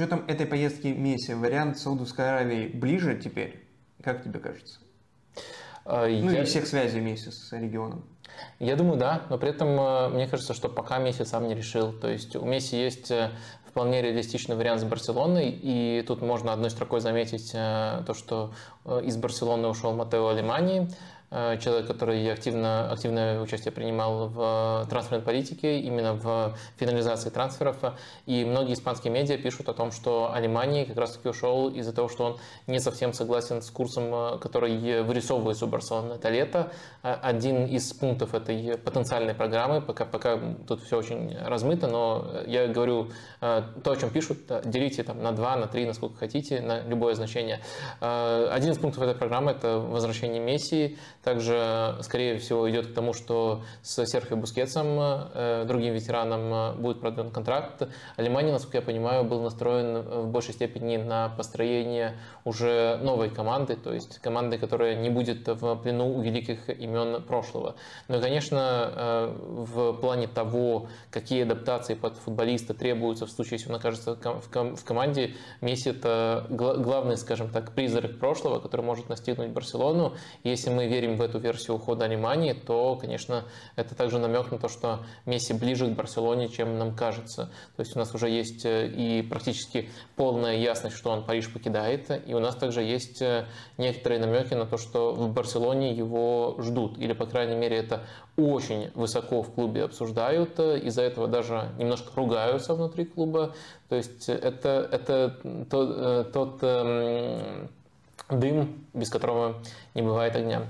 учетом этой поездки Месси, вариант Саудовской Аравии ближе теперь? Как тебе кажется? А, Ну я- и всех связей Месси с регионом. Я думаю, да, но при этом э, мне кажется, что пока Месси сам не решил. То есть у Месси есть э, вполне реалистичный вариант с Барселоной, и тут можно одной строкой заметить э, то, что из Барселоны ушел Матео Алимани, человек, который активно, активное участие принимал в э, трансферной политике, именно в финализации трансферов. И многие испанские медиа пишут о том, что Алимани как раз-таки ушел из-за того, что он не совсем согласен с курсом, э, который вырисовывается у Барселоны это лето. Один из пунктов этой потенциальной программы, пока, пока тут все очень размыто, но я говорю э, то, о чем пишут, делите там на 2, на 3, на сколько хотите, на любое значение. Э, Один из пунктов этой программы – это возвращение Месси. Также, скорее всего, идет к тому, что с Серхио Бускетсом, э, другим ветераном, э, будет продлен контракт. Алимани, насколько я понимаю, был настроен в большей степени на построение уже новой команды, то есть команды, которая не будет в плену у великих имен прошлого. Ну и, конечно, э, в плане того, какие адаптации под футболиста требуются в случае, если он окажется в ком- в команде, Месси это гла- главный, скажем так, призрак прошлого, который может настигнуть Барселону. Если мы верим в эту версию ухода Алимани, то, конечно, это также намек на то, что Месси ближе к Барселоне, чем нам кажется. То есть у нас уже есть э, и практически полная ясность, что он Париж покидает, и у нас также есть э, некоторые намеки на то, что в Барселоне его ждут, или, по крайней мере, это очень высоко в клубе обсуждают, э, из-за этого даже немножко ругаются внутри клуба. То есть это, это тот, тот эм, дым, без которого не бывает огня.